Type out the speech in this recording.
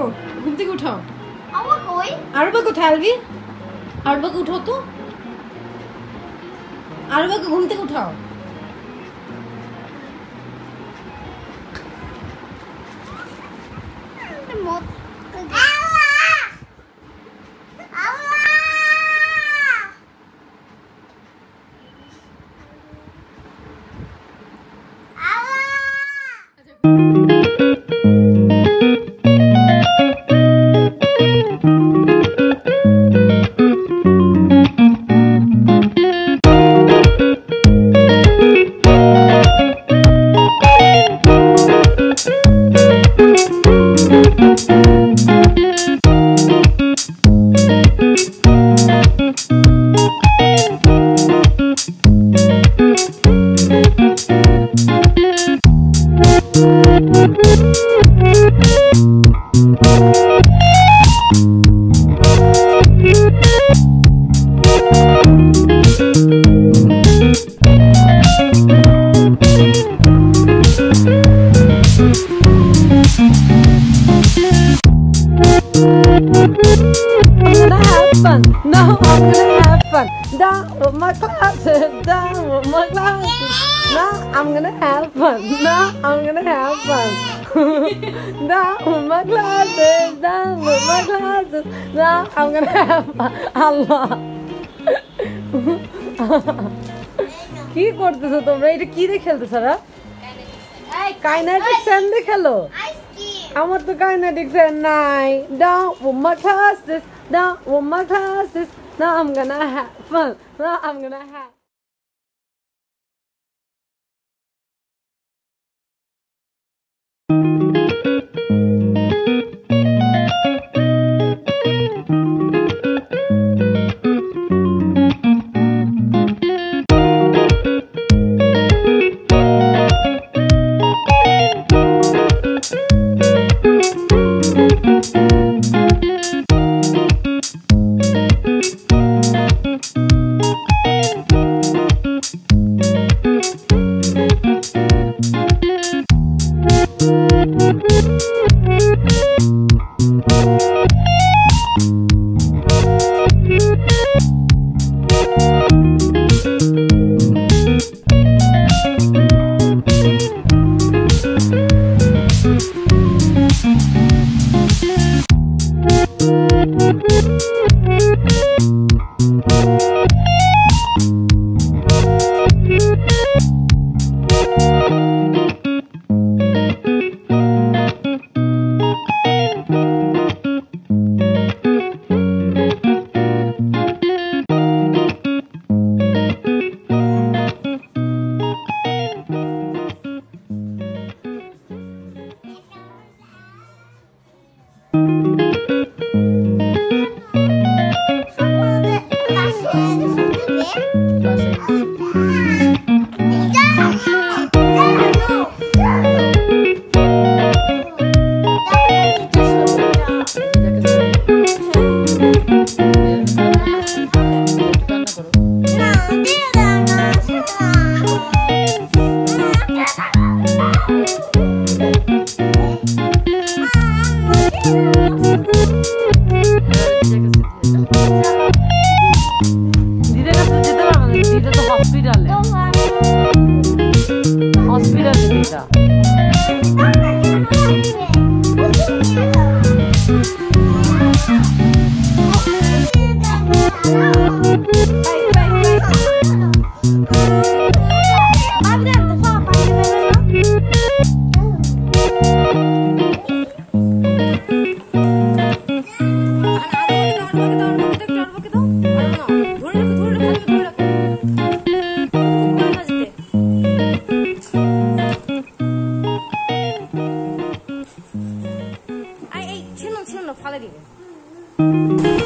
ডাকো ঘুম থেকে উঠাও। আরবা কোথায় আলবি আরবাকে উঠাও তো। আরবাকে ঘুম থেকে উঠাও। মত I'm gonna. No, I'm gonna fun. Down with my glasses, down with my glasses. No, I'm gonna have fun. No, I'm gonna have fun. down with my glasses, down with my glasses. No, I'm gonna have fun. Allah. কি করতেছো তোমরা এটা কি দিয়ে খেলতেছো রা কাইনাটিক sand দিয়ে খেলো আমার তো কাইনেটিক্স এর নাই down with my Now one more classes. now I'm gonna have fun. Now I'm gonna have. Now, do that. 了，趴在里面。嗯嗯